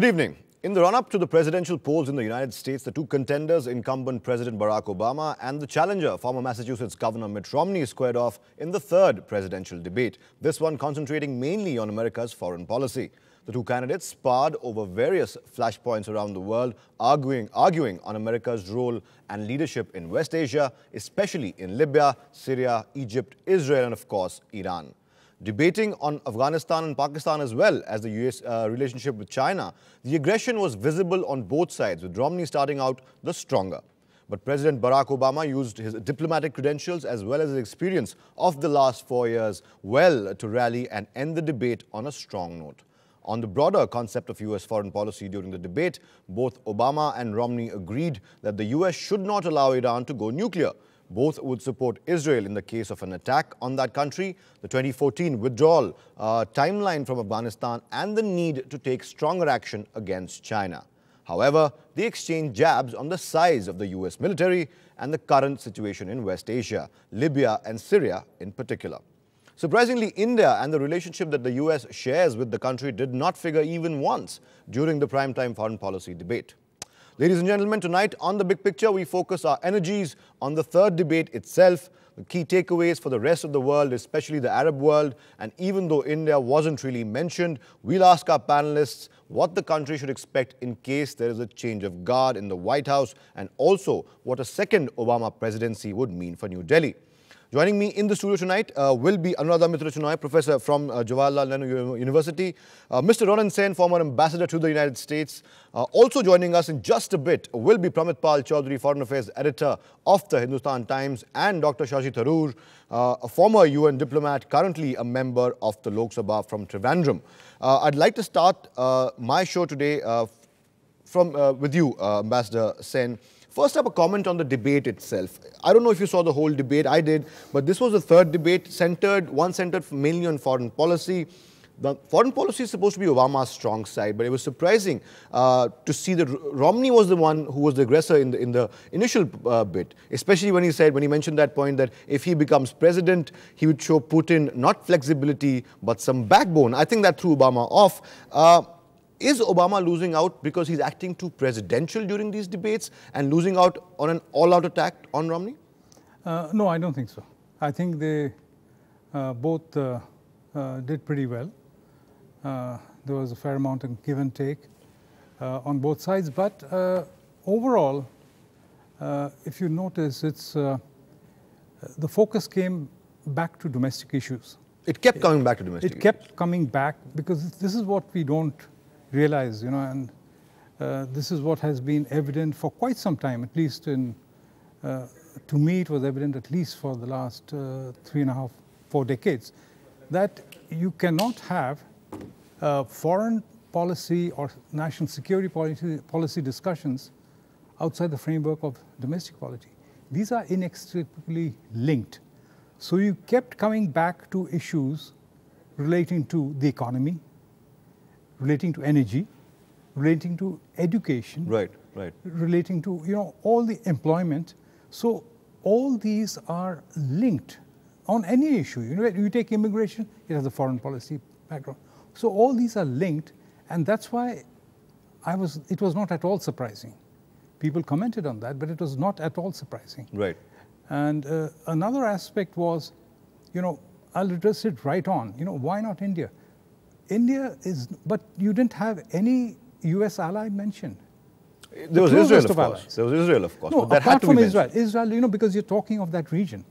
Good evening. In the run-up to the presidential polls in the United States, the two contenders, incumbent President Barack Obama and the challenger, former Massachusetts Governor Mitt Romney, squared off in the third presidential debate, this one concentrating mainly on America's foreign policy. The two candidates sparred over various flashpoints around the world, arguing, arguing on America's role and leadership in West Asia, especially in Libya, Syria, Egypt, Israel and, of course, Iran debating on Afghanistan and Pakistan as well as the US uh, relationship with China, the aggression was visible on both sides, with Romney starting out the stronger. But President Barack Obama used his diplomatic credentials as well as his experience of the last four years well to rally and end the debate on a strong note. On the broader concept of U.S. foreign policy during the debate, both Obama and Romney agreed that the U.S. should not allow Iran to go nuclear. Both would support Israel in the case of an attack on that country, the 2014 withdrawal uh, timeline from Afghanistan, and the need to take stronger action against China. However, they exchanged jabs on the size of the U.S. military and the current situation in West Asia, Libya and Syria in particular. Surprisingly, India and the relationship that the U.S. shares with the country did not figure even once during the primetime foreign policy debate. Ladies and gentlemen, tonight on The Big Picture, we focus our energies on the third debate itself, the key takeaways for the rest of the world, especially the Arab world. And even though India wasn't really mentioned, we'll ask our panelists what the country should expect in case there is a change of guard in the White House and also what a second Obama presidency would mean for New Delhi. Joining me in the studio tonight uh, will be Anuradha Mitra Chenoy, professor from uh, Jawaharlal Nehru University, uh, Mr. Ronen Sen, former ambassador to the United States. Uh, also joining us in just a bit will be Pramit Pal Chaudhuri, foreign affairs editor of the Hindustan Times, and Dr. Shashi Tharoor, uh, a former UN diplomat, currently a member of the Lok Sabha from Trivandrum. Uh, I'd like to start my show today from with you, Ambassador Sen. First up, a comment on the debate itself. I don't know if you saw the whole debate, I did, but this was the third debate, centered, one centered mainly on foreign policy. The foreign policy is supposed to be Obama's strong side, but it was surprising uh, to see that Romney was the one who was the aggressor in the, in the initial uh, bit, especially when he said, when he mentioned that point that if he becomes president, he would show Putin not flexibility, but some backbone. I think that threw Obama off. Uh, is Obama losing out because he's acting too presidential during these debates and losing out on an all-out attack on Romney? Uh, no, I don't think so. I think they uh, both uh, uh did pretty well. Uh, there was a fair amount of give and take uh, on both sides, but overall, if you notice, it's the focus came back to domestic issues. It kept coming back to domestic. It kept coming back because this is what we don't realize, you know, and uh, this is what has been evident for quite some time, at least in, uh, to me it was evident at least for the last uh, three and a half, four decades, that you cannot have foreign policy or national security policy, policy discussions outside the framework of domestic policy. These are inextricably linked. So you kept coming back to issues relating to the economy, relating to energy, relating to education. Right, right. Relating to, you know, all the employment. So all these are linked on any issue. You know, you take immigration, it has a foreign policy background. So all these are linked, and that's why I was, it was not at all surprising. People commented on that, but it was not at all surprising. Right. And uh, another aspect was, you know, I'll address it right on. You know, why not India? India is, but you didn't have any US ally mentioned. There was Israel, of, course. Allies. There was Israel, of course. No, apart from Israel. Israel, you know, because you're talking of that region.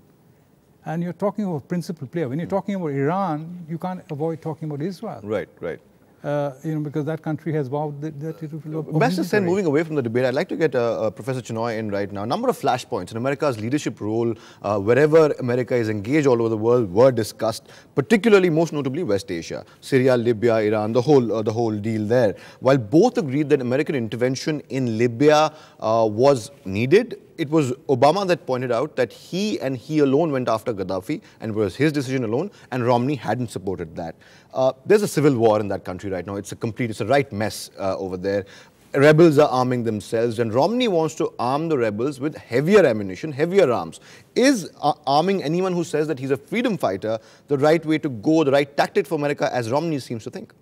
And you're talking of a principal player. When you're hmm. talking about Iran, you can't avoid talking about Israel. Right, right uh, you know, because that country has vowed that, that it will. Ambassador Sen, moving away from the debate, I'd like to get uh, uh, Professor Chenoy in right now. A number of flashpoints in America's leadership role, uh, wherever America is engaged all over the world, were discussed. Particularly, most notably, West Asia, Syria, Libya, Iran, the whole uh, the whole deal there. While both agreed that American intervention in Libya uh, was needed, it was Obama that pointed out that he and he alone went after Gaddafi and it was his decision alone and Romney hadn't supported that. Uh, there's a civil war in that country right now. It's a complete, it's a right mess uh, over there. Rebels are arming themselves and Romney wants to arm the rebels with heavier ammunition, heavier arms. Is uh, arming anyone who says that he's a freedom fighter the right way to go, the right tactic for America as Romney seems to think?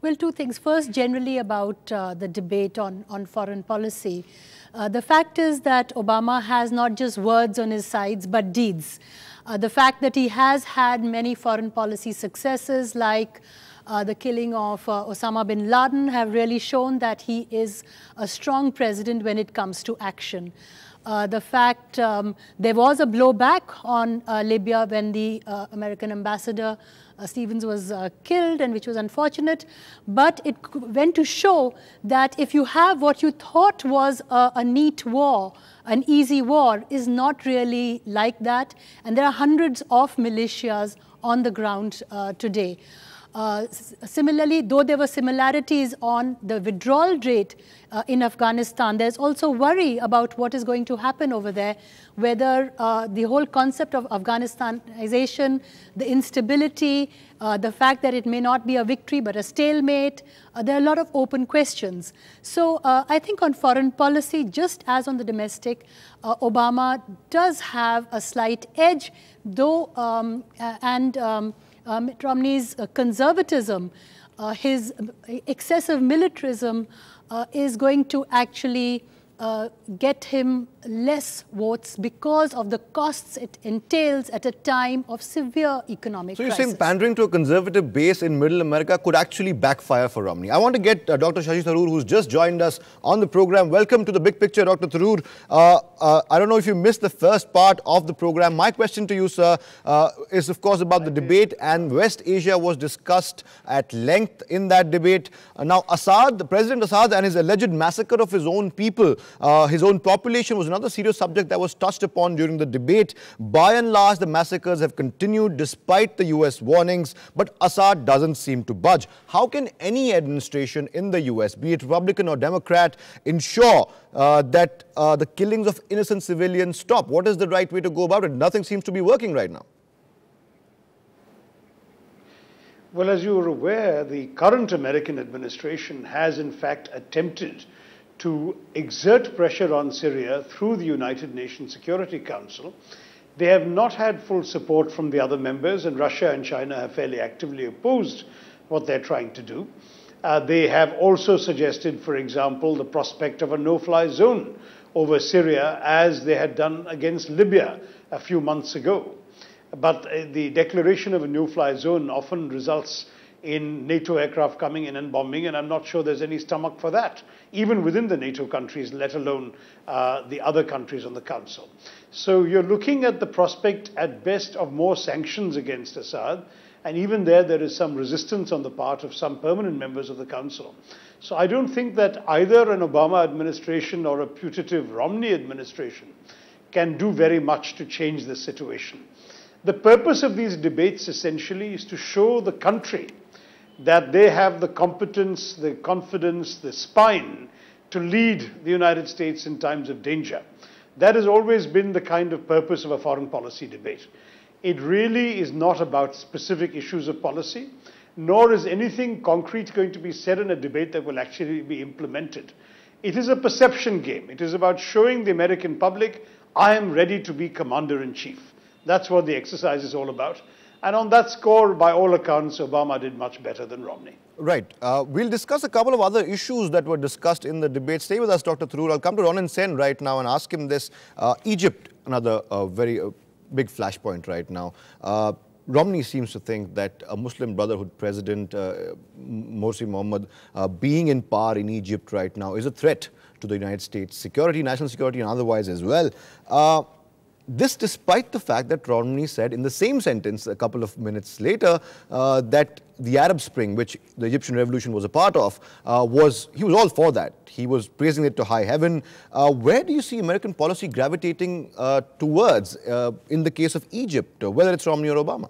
Well, two things. First, generally about uh, the debate on, on foreign policy. Uh, the fact is that Obama has not just words on his sides, but deeds. Uh, the fact that he has had many foreign policy successes, like uh, the killing of uh, Osama bin Laden, have really shown that he is a strong president when it comes to action. Uh, the fact um, there was a blowback on uh, Libya when the uh, American ambassador Stevens was uh, killed and which was unfortunate, but it went to show that if you have what you thought was a, a neat war, an easy war is not really like that, and there are hundreds of militias on the ground uh, today. Uh, similarly, though there were similarities on the withdrawal rate uh, in Afghanistan, there's also worry about what is going to happen over there, whether uh, the whole concept of Afghanistanization, the instability, uh, the fact that it may not be a victory but a stalemate, uh, there are a lot of open questions. So I think on foreign policy, just as on the domestic, Obama does have a slight edge, though, um, and um, uh, Mitt Romney's uh, conservatism, uh, his excessive militarism is going to actually uh, get him less votes because of the costs it entails at a time of severe economic So you're crisis. saying pandering to a conservative base in middle America could actually backfire for Romney. I want to get uh, Dr. Shashi Tharoor, who's just joined us on the program. Welcome to the big picture, Dr. Tharoor. Uh, uh, I don't know if you missed the first part of the program. My question to you, sir, uh, is of course about the debate and West Asia was discussed at length in that debate. Uh, now, Assad, the President Assad and his alleged massacre of his own people, uh, his own population was another serious subject that was touched upon during the debate. By and large, the massacres have continued despite the US warnings, but Assad doesn't seem to budge. How can any administration in the US, be it Republican or Democrat, ensure uh, that uh, the killings of innocent civilians stop? What is the right way to go about it? Nothing seems to be working right now. Well, as you are aware, the current American administration has in fact attempted to exert pressure on Syria through the United Nations Security Council. They have not had full support from the other members, and Russia and China have fairly actively opposed what they're trying to do. Uh, they have also suggested, for example, the prospect of a no fly zone over Syria, as they had done against Libya a few months ago. But uh, the declaration of a no fly zone often results in NATO aircraft coming in and bombing, and I'm not sure there's any stomach for that, even within the NATO countries, let alone uh, the other countries on the Council. So you're looking at the prospect, at best, of more sanctions against Assad, and even there, there is some resistance on the part of some permanent members of the Council. So I don't think that either an Obama administration or a putative Romney administration can do very much to change the situation. The purpose of these debates essentially is to show the country that they have the competence, the confidence, the spine to lead the United States in times of danger. That has always been the kind of purpose of a foreign policy debate. It really is not about specific issues of policy, nor is anything concrete going to be said in a debate that will actually be implemented. It is a perception game. It is about showing the American public, I am ready to be commander in chief. That's what the exercise is all about. And on that score, by all accounts, Obama did much better than Romney. Right. Uh, we'll discuss a couple of other issues that were discussed in the debate. Stay with us, Dr. Tharoor. I'll come to Ronen Sen right now and ask him this. Uh, Egypt, another uh, very uh, big flashpoint right now. Uh, Romney seems to think that a Muslim Brotherhood president, uh, Morsi Mohammed, being in power in Egypt right now is a threat to the United States security, national security, and otherwise as well. This despite the fact that Romney said in the same sentence a couple of minutes later uh, that the Arab Spring, which the Egyptian revolution was a part of, uh, was he was all for that. He was praising it to high heaven. Uh, where do you see American policy gravitating uh, towards uh, in the case of Egypt, whether it's Romney or Obama?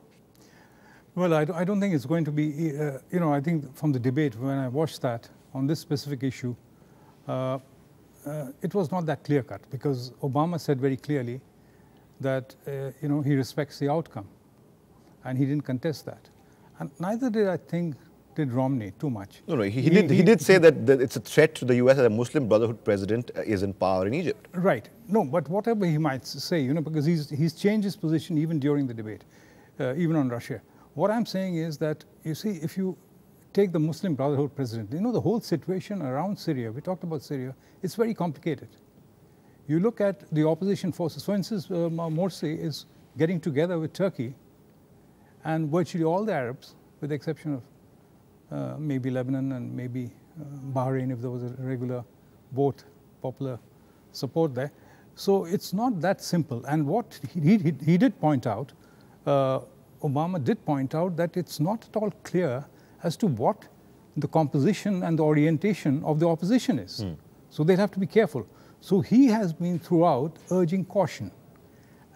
Well, I, I don't think it's going to be, uh, you know, I think from the debate when I watched that on this specific issue, it was not that clear cut because Obama said very clearly that uh, you know he respects the outcome, and he didn't contest that, and neither did I think did Romney too much. No, no, he, he, did. He, he, did say that, that, it's a threat to the U.S. that a Muslim Brotherhood president uh, is in power in Egypt. Right. No, but whatever he might say, you know, because he's he's changed his position even during the debate, uh, even on Russia. What I'm saying is that you see, if you take the Muslim Brotherhood president. You know, the whole situation around Syria, we talked about Syria, it's very complicated. You look at the opposition forces, for instance, uh, Morsi is getting together with Turkey and virtually all the Arabs, with the exception of uh, maybe Lebanon and maybe uh, Bahrain if there was a regular vote, popular support there. So it's not that simple. And what he, he, he did point out, uh, Obama did point out that it's not at all clear as to what the composition and the orientation of the opposition is. Mm. So they'll have to be careful. So he has been throughout urging caution.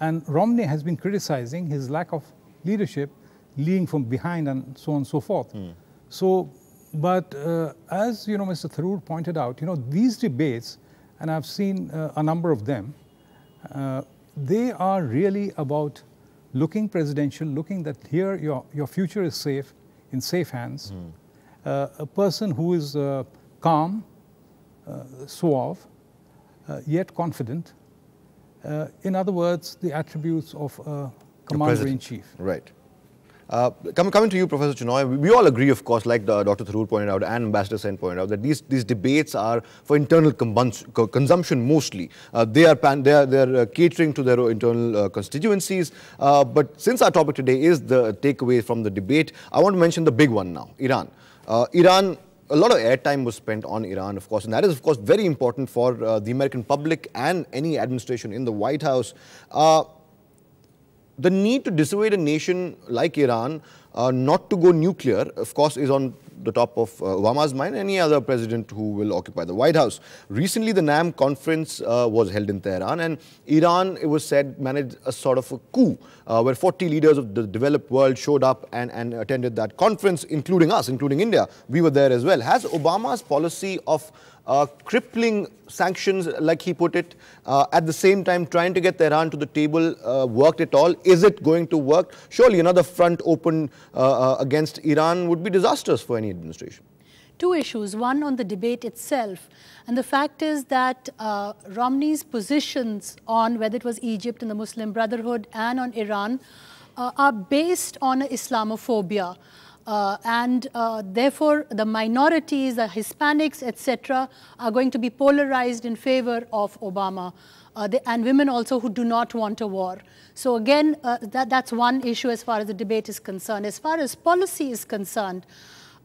And Romney has been criticizing his lack of leadership, leading from behind and so on and so forth. Mm. So, but uh, as you know, Mr. Tharoor pointed out, you know, these debates, and I've seen uh, a number of them, uh, they are really about looking presidential, looking that here your, your future is safe, in safe hands. Mm. Uh, a person who is uh, calm, uh, suave, yet confident. Uh, in other words, the attributes of a commander-in-chief. Right. Uh, coming, coming to you, Professor Chenoy, we all agree, of course, like the, Dr. Tharoor pointed out and Ambassador Sen pointed out, that these, these debates are for internal consumption mostly. Uh, they are, they are, they are uh, catering to their internal uh, constituencies. Uh, but since our topic today is the takeaway from the debate, I want to mention the big one now, Iran. Uh, Iran a lot of airtime was spent on Iran, of course, and that is, of course, very important for uh, the American public and any administration in the White House. Uh, the need to dissuade a nation like Iran uh, not to go nuclear, of course, is on the top of uh, Obama's mind, any other president who will occupy the White House. Recently, the NAM conference uh, was held in Tehran, and Iran, it was said, managed a sort of a coup uh, where 40 leaders of the developed world showed up and, and attended that conference, including us, including India. We were there as well. Has Obama's policy of uh, crippling sanctions, like he put it, uh, at the same time trying to get Tehran to the table uh, worked at all? Is it going to work? Surely another front open uh, uh, against Iran would be disastrous for any administration. Two issues, one on the debate itself. And the fact is that uh, Romney's positions on whether it was Egypt and the Muslim Brotherhood and on Iran are based on Islamophobia. Uh, and uh, therefore, the minorities, the Hispanics, etc., are going to be polarized in favor of Obama. Uh, and women also who do not want a war. So again, uh, that, that's one issue as far as the debate is concerned. As far as policy is concerned,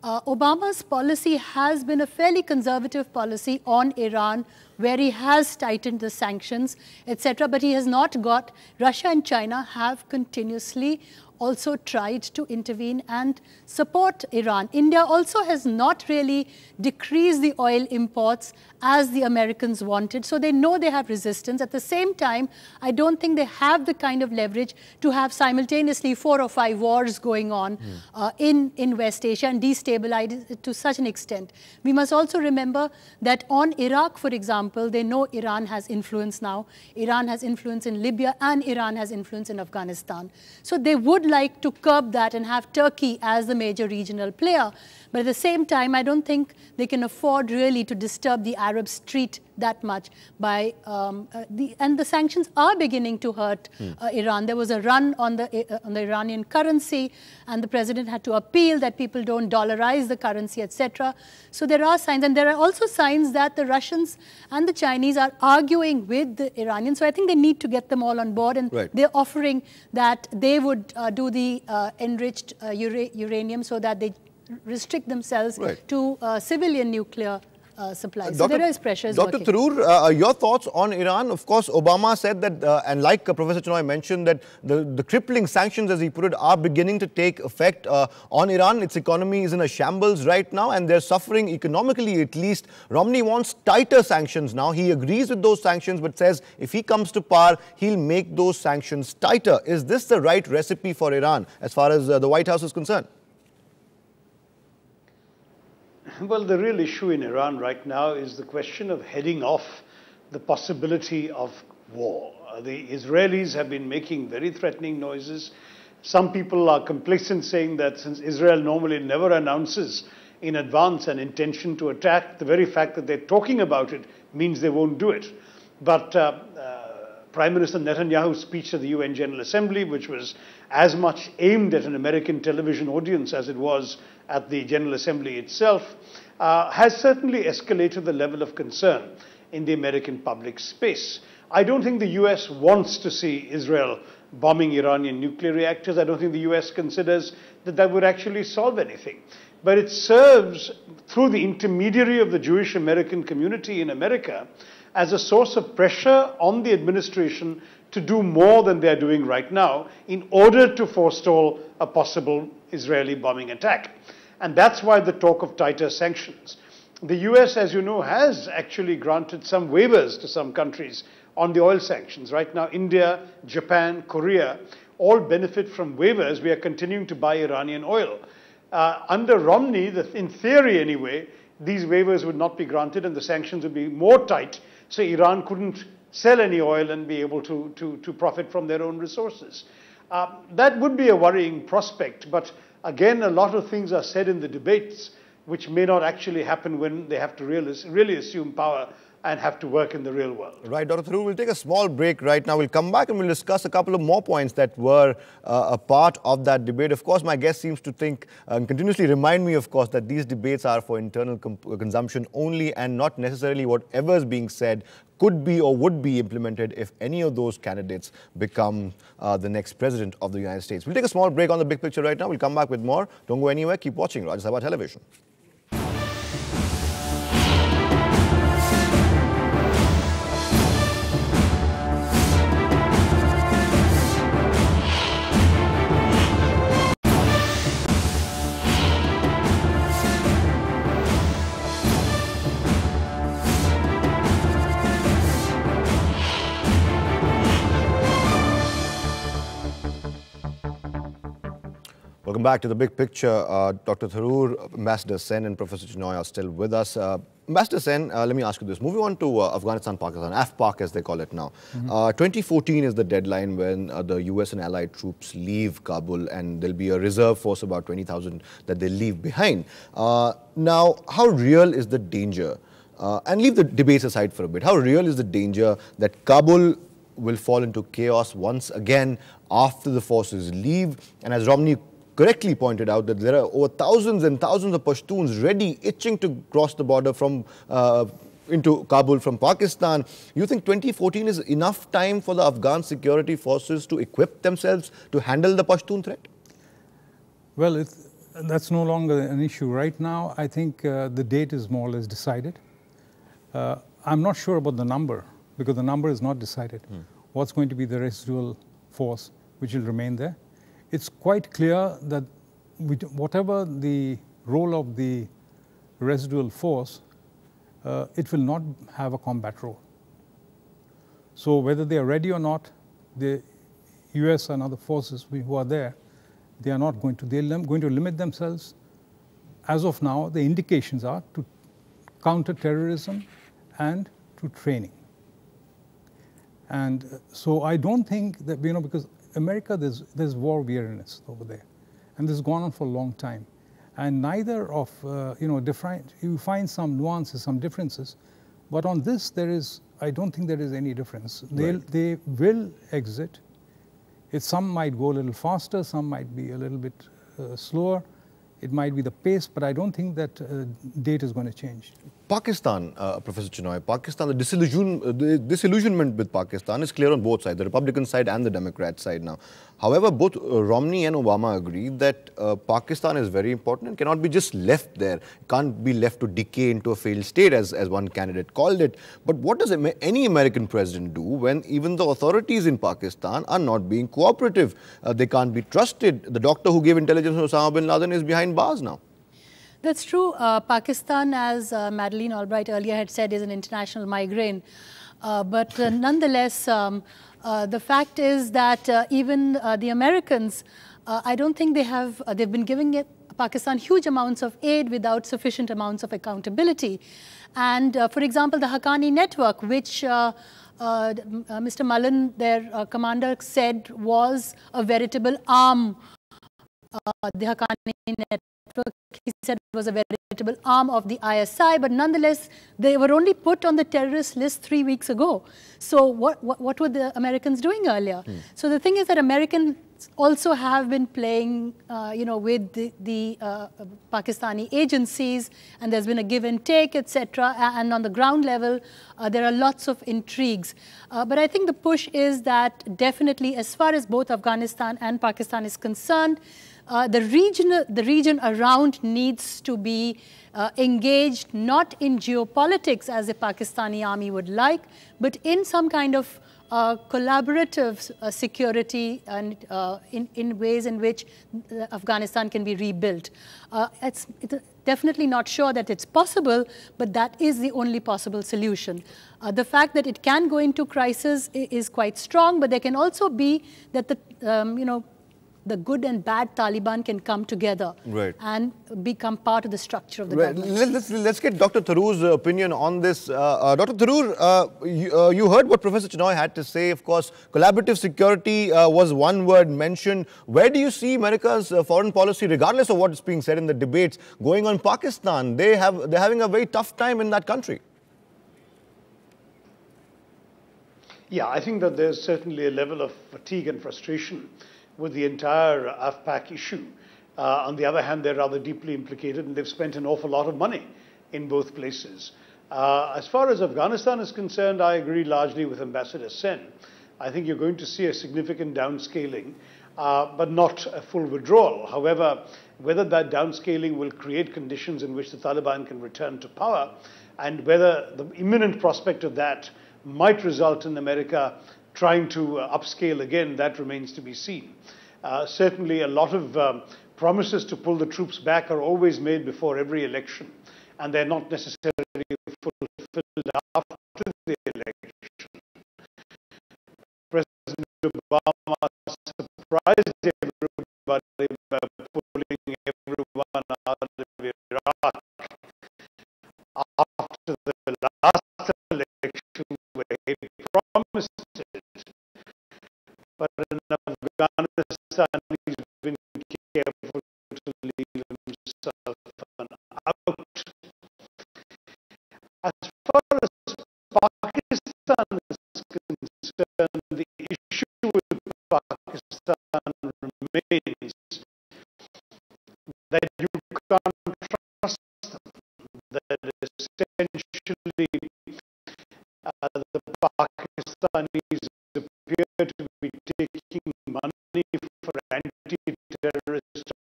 uh, Obama's policy has been a fairly conservative policy on Iran, where he has tightened the sanctions, etc. But he has not got, Russia and China have continuously also tried to intervene and support Iran. India also has not really decreased the oil imports as the Americans wanted. So they know they have resistance. At the same time, I don't think they have the kind of leverage to have simultaneously four or five wars going on mm. uh, in, in West Asia and destabilize it to such an extent. We must also remember that on Iraq, for example, they know Iran has influence now. Iran has influence in Libya and Iran has influence in Afghanistan. So they would like to curb that and have Turkey as the major regional player. But at the same time, I don't think they can afford really to disturb the Arab street that much by um, uh, the and the sanctions are beginning to hurt mm. uh, Iran. There was a run on the uh, on the Iranian currency, and the president had to appeal that people don't dollarize the currency, etc. So there are signs, and there are also signs that the Russians and the Chinese are arguing with the Iranians. So I think they need to get them all on board, and right. they're offering that they would uh, do the uh, enriched uh, ura uranium so that they restrict themselves right. to uh, civilian nuclear uh, supplies. Uh, so there is pressure. Dr. Tharoor, uh, uh, your thoughts on Iran? Of course, Obama said that, uh, and like uh, Professor Chenoy mentioned, that the, the crippling sanctions, as he put it, are beginning to take effect on Iran. Its economy is in a shambles right now, and they're suffering economically at least. Romney wants tighter sanctions now. He agrees with those sanctions, but says if he comes to power, he'll make those sanctions tighter. Is this the right recipe for Iran as far as the White House is concerned? Well, the real issue in Iran right now is the question of heading off the possibility of war. Uh, the Israelis have been making very threatening noises. Some people are complacent, saying that since Israel normally never announces in advance an intention to attack, the very fact that they're talking about it means they won't do it. But uh, uh, Prime Minister Netanyahu's speech to the UN General Assembly, which was as much aimed at an American television audience as it was at the General Assembly itself, uh, has certainly escalated the level of concern in the American public space. I don't think the US wants to see Israel bombing Iranian nuclear reactors. I don't think the US considers that that would actually solve anything. But it serves, through the intermediary of the Jewish American community in America, as a source of pressure on the administration to do more than they're doing right now in order to forestall a possible Israeli bombing attack. And that's why the talk of tighter sanctions. The US, as you know, has actually granted some waivers to some countries on the oil sanctions. Right now, India, Japan, Korea all benefit from waivers. We are continuing to buy Iranian oil. Uh, under Romney, the, in theory anyway, these waivers would not be granted and the sanctions would be more tight, so Iran couldn't sell any oil and be able to, to, to profit from their own resources. Uh, that would be a worrying prospect, but again, a lot of things are said in the debates which may not actually happen when they have to really, really assume power and have to work in the real world. Right, Dr. Tharoor, we'll take a small break right now. We'll come back and we'll discuss a couple of more points that were uh, a part of that debate. Of course, my guest seems to think and um, continuously remind me, of course, that these debates are for internal consumption only and not necessarily whatever is being said could be or would be implemented if any of those candidates become uh, the next president of the United States. We'll take a small break on the big picture right now. We'll come back with more. Don't go anywhere. Keep watching Rajya Television. Back to the big picture. Uh, Dr. Tharoor, Ambassador Sen, and Professor Chenoy are still with us. Uh, Ambassador Sen, uh, let me ask you this. Moving on to uh, Afghanistan, Pakistan, AFPAK as they call it now. Mm -hmm. 2014 is the deadline when uh, the US and allied troops leave Kabul, and there'll be a reserve force, about 20,000, that they leave behind. Uh, now, how real is the danger? and leave the debates aside for a bit. How real is the danger that Kabul will fall into chaos once again after the forces leave? And as Romney correctly pointed out that there are over thousands and thousands of Pashtuns ready, itching to cross the border from uh, into Kabul from Pakistan. You think 2014 is enough time for the Afghan security forces to equip themselves to handle the Pashtun threat? Well, that's no longer an issue right now. I think uh, the date is more or less decided. Uh, I'm not sure about the number because the number is not decided. Hmm. What's going to be the residual force which will remain there? It's quite clear that whatever the role of the residual force, uh, it will not have a combat role. So whether they are ready or not, the US and other forces who are there, they are not going to, they're going to limit themselves. As of now, the indications are to counter terrorism and to training. And uh, so I don't think that, you know, because America, there's, there's war weariness over there. And this has gone on for a long time. And neither of, uh, you know, different, you find some nuances, some differences. But on this, there is, I don't think there is any difference. Right. They, they will exit. It, some might go a little faster, some might be a little bit uh, slower. It might be the pace, but I don't think that uh, date is going to change. Pakistan, uh, Professor Chenoy, Pakistan, the, disillusion, uh, the disillusionment with Pakistan is clear on both sides, the Republican side and the Democrat side now. However, both uh, Romney and Obama agree that uh, Pakistan is very important and cannot be just left there, can't be left to decay into a failed state as, as one candidate called it. But what does any American president do when even the authorities in Pakistan are not being cooperative? They can't be trusted. The doctor who gave intelligence to Osama bin Laden is behind bars now. That's true. Uh, Pakistan, as uh, Madeleine Albright earlier had said, is an international migraine. Uh, but uh, nonetheless, um, uh, the fact is that uh, even the Americans, I don't think they have, they've been giving it, Pakistan huge amounts of aid without sufficient amounts of accountability. And for example, the Haqqani network, which uh, uh, Mr. Mullen, their uh, commander, said was a veritable arm. the Haqqani network he said it was a veritable arm of the ISI, but nonetheless, they were only put on the terrorist list three weeks ago. So what, what, what were the Americans doing earlier? Hmm. So the thing is that Americans also have been playing, uh, you know, with the, the uh, Pakistani agencies, and there's been a give and take, etc. And on the ground level, uh, there are lots of intrigues. Uh, but I think the push is that definitely, as far as both Afghanistan and Pakistan is concerned, uh, the, region, the region around needs to be uh, engaged not in geopolitics as the Pakistani army would like, but in some kind of uh, collaborative uh, security and uh, in, in ways in which Afghanistan can be rebuilt. Uh, it's, it's, definitely not sure that it's possible, but that is the only possible solution. Uh, the fact that it can go into crisis is quite strong, but there can also be that the, um, you know, the good and bad Taliban can come together right. and become part of the structure of the right. government. Let's, let's get Dr. Tharoor's opinion on this. Uh, uh, Dr. Tharoor, uh, you, uh, you, heard what Professor Chenoy had to say. Of course, collaborative security uh, was one word mentioned. Where do you see America's uh, foreign policy, regardless of what is being said in the debates, going on Pakistan? They have, they're having a very tough time in that country. Yeah, I think that there's certainly a level of fatigue and frustration with the entire AFPAK issue. Uh, on the other hand, they're rather deeply implicated and they've spent an awful lot of money in both places. Uh, as far as Afghanistan is concerned, I agree largely with Ambassador Sen. I think you're going to see a significant downscaling, uh, but not a full withdrawal. However, whether that downscaling will create conditions in which the Taliban can return to power, and whether the imminent prospect of that might result in America trying to uh, upscale again, that remains to be seen. Uh, certainly, a lot of um, promises to pull the troops back are always made before every election, and they're not necessarily fulfilled after the election. Pakistan remains that you can't trust them, that essentially uh, the Pakistanis appear to be taking money for anti-terrorist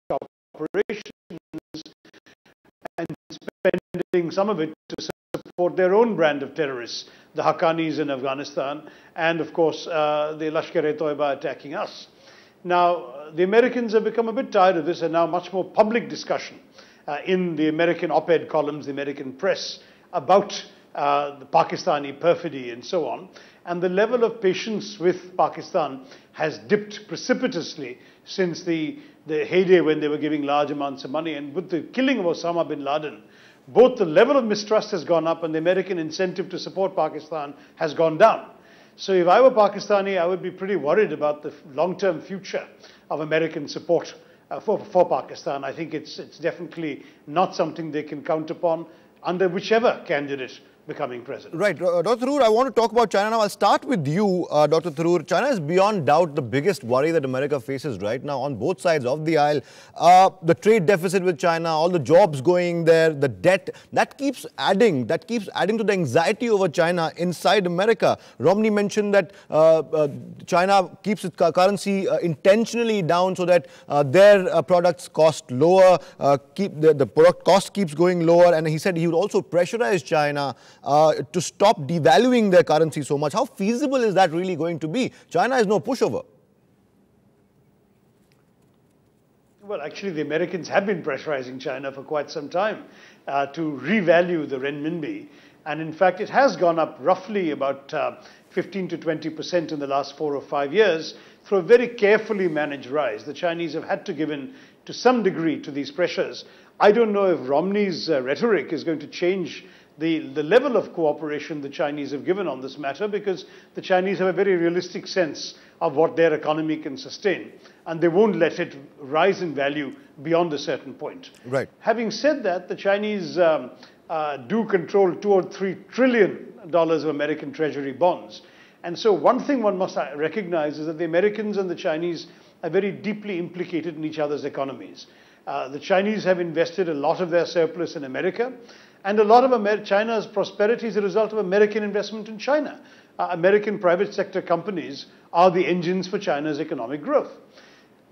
operations and spending some of it to support their own brand of terrorists, the Haqqanis in Afghanistan, and of course uh, the Lashkar-e-Toiba attacking us. Now, the Americans have become a bit tired of this and now much more public discussion uh, in the American op-ed columns, the American press, about uh, the Pakistani perfidy and so on and the level of patience with Pakistan has dipped precipitously since the, the heyday when they were giving large amounts of money. And with the killing of Osama bin Laden, both the level of mistrust has gone up and the American incentive to support Pakistan has gone down. So if I were Pakistani, I would be pretty worried about the long-term future of American support uh, for, for Pakistan. I think it's, it's definitely not something they can count upon under whichever candidate becoming president. Right. Uh, Dr. Tharoor, I want to talk about China now. I'll start with you, uh, Dr. Tharoor. China is beyond doubt the biggest worry that America faces right now on both sides of the aisle. Uh, the trade deficit with China, all the jobs going there, the debt, that keeps adding, that keeps adding to the anxiety over China inside America. Romney mentioned that uh, uh, China keeps its currency uh, intentionally down so that their products cost lower, keep the, the product cost keeps going lower. And he said he would also pressurize China uh, to stop devaluing their currency so much. How feasible is that really going to be? China is no pushover. Well, actually, the Americans have been pressurizing China for quite some time uh, to revalue the renminbi. And in fact, it has gone up roughly about uh, 15 to 20 percent in the last four or five years through a very carefully managed rise. The Chinese have had to give in to some degree to these pressures. I don't know if Romney's uh, rhetoric is going to change the, the level of cooperation the Chinese have given on this matter because the Chinese have a very realistic sense of what their economy can sustain. And they won't let it rise in value beyond a certain point. Right. Having said that, the Chinese um, uh, do control two or three trillion dollars of American Treasury bonds. And so, one thing one must uh, recognize is that the Americans and the Chinese are very deeply implicated in each other's economies. Uh, the Chinese have invested a lot of their surplus in America, and a lot of Amer China's prosperity is a result of American investment in China. Uh, American private sector companies are the engines for China's economic growth.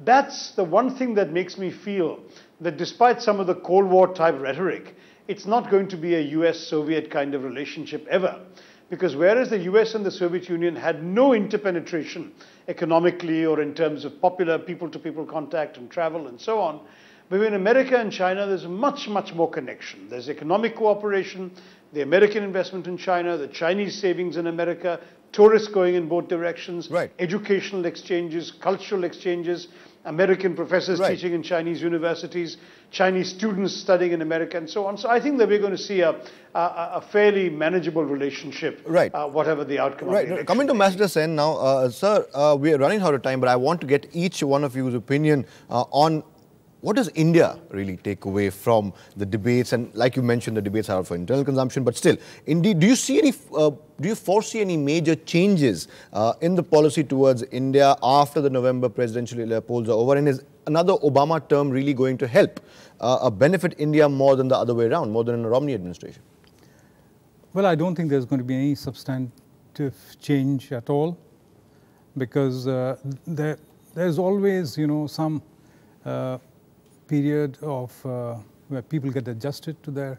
That's the one thing that makes me feel that despite some of the Cold War type rhetoric, it's not going to be a US Soviet kind of relationship ever. Because whereas the US and the Soviet Union had no interpenetration economically or in terms of popular people to people contact and travel and so on, between America and China, there's much, much more connection. There's economic cooperation, the American investment in China, the Chinese savings in America, tourists going in both directions, right. educational exchanges, cultural exchanges, American professors right. teaching in Chinese universities, Chinese students studying in America, and so on. So I think that we're going to see a, a, a fairly manageable relationship, right. Uh, whatever the outcome right. of the Coming to Ambassador Sen now, uh, sir, uh, we are running out of time, but I want to get each one of you's opinion uh, on what does India really take away from the debates? And like you mentioned, the debates are for internal consumption, but still, indeed, do you see any, uh, do you foresee any major changes uh, in the policy towards India after the November presidential polls are over? And is another Obama term really going to help uh, benefit India more than the other way around, more than in the Romney administration? Well, I don't think there's going to be any substantive change at all because uh, there, there's always, you know, some uh, period of uh, where people get adjusted to their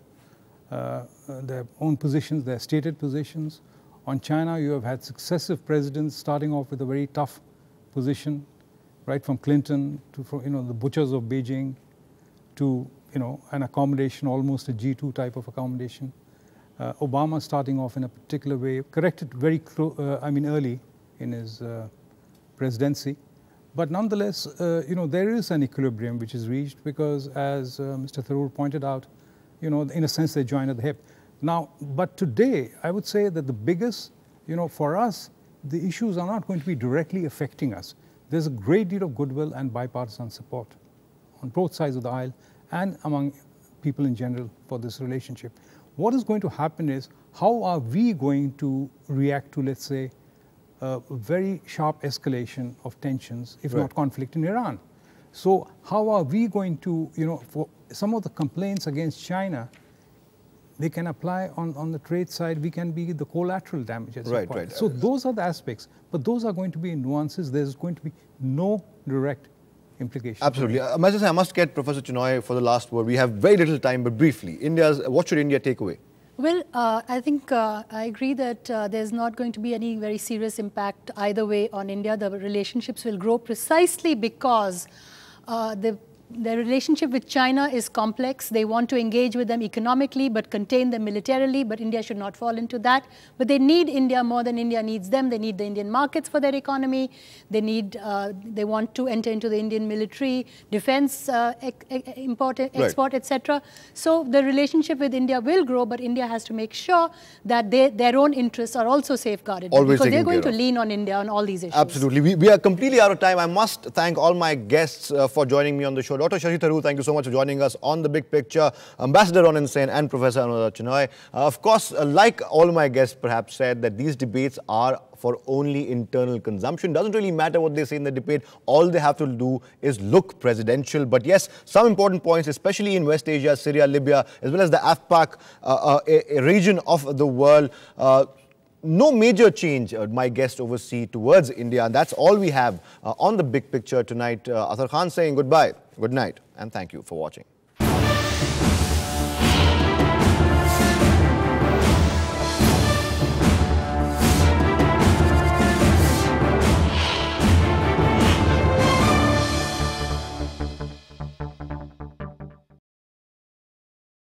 uh, their own positions, their stated positions. On China, you have had successive presidents starting off with a very tough position, right from Clinton to from, you know the butchers of Beijing, to you know an accommodation, almost a G2 type of accommodation. Uh, Obama starting off in a particular way, corrected very uh, I mean early in his uh, presidency, but nonetheless, uh, you know, there is an equilibrium which is reached because, as uh, Mr. Tharoor pointed out, you know, in a sense, they join at the hip. Now, but today, I would say that the biggest, you know, for us, the issues are not going to be directly affecting us. There's a great deal of goodwill and bipartisan support on both sides of the aisle and among people in general for this relationship. What is going to happen is how are we going to react to, let's say, a very sharp escalation of tensions, if right. not conflict in Iran. So how are we going to, you know, for some of the complaints against China, they can apply on, on the trade side, we can be the collateral damage damages. Right, right. So those are the aspects, but those are going to be nuances. There's going to be no direct implication. Absolutely. Uh, I must get Professor Chenoy for the last word. We have very little time, but briefly, India's, what should India take away? Well, uh, I think uh, I agree that uh, there's not going to be any very serious impact either way on India. The relationships will grow precisely because uh, the their relationship with China is complex. They want to engage with them economically but contain them militarily, but India should not fall into that. But they need India more than India needs them. They need the Indian markets for their economy. They need, uh, they want to enter into the Indian military, defense, uh, import, export, right. etc. So the relationship with India will grow, but India has to make sure that they, their own interests are also safeguarded. Always because they're going to lean on India on all these issues. Absolutely. We, we are completely out of time. I must thank all my guests uh, for joining me on the show. Dr. Shashi Tharoor, thank you so much for joining us on The Big Picture. Ambassador Ronen Sen and Professor Anuradha Chenoy. Uh, of course, uh, like all my guests perhaps said, that these debates are for only internal consumption. Doesn't really matter what they say in the debate. All they have to do is look presidential. But yes, some important points, especially in West Asia, Syria, Libya, as well as the AFPAK uh, uh, region of the world, uh, no major change, uh, my guest overseas towards India. And that's all we have uh, on the big picture tonight. Uh, Athar Khan saying goodbye, good night, and thank you for watching.